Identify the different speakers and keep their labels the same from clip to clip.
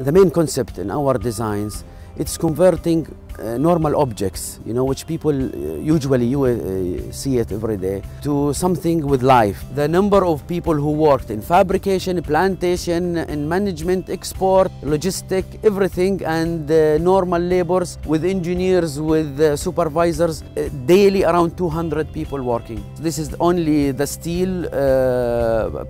Speaker 1: The main concept in our designs, it's converting uh, normal objects, you know, which people uh, usually you uh, see it every day, to something with life. The number of people who worked in fabrication, plantation, in management, export, logistic, everything, and uh, normal labors with engineers, with uh, supervisors, uh, daily around 200 people working. This is only the steel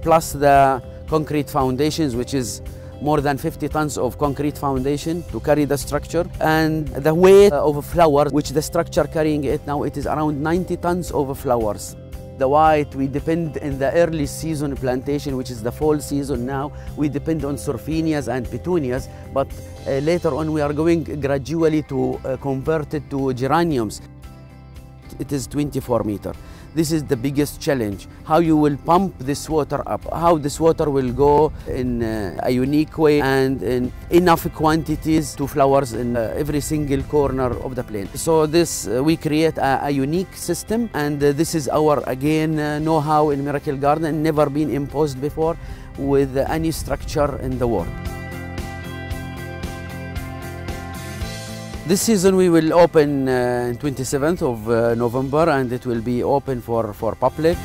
Speaker 1: plus the concrete foundations, which is more than 50 tons of concrete foundation to carry the structure. And the weight of flowers which the structure carrying it now it is around 90 tons of flowers. The white we depend in the early season plantation which is the fall season now. We depend on surfinias and petunias but uh, later on we are going gradually to uh, convert it to geraniums it is 24 meter. This is the biggest challenge how you will pump this water up how this water will go in uh, a unique way and in enough quantities to flowers in uh, every single corner of the plane so this uh, we create a, a, unique system and this is our again know-how in miracle garden never been imposed before with any structure in the world This season we will open uh, 27th of uh, November and it will be open for, for public.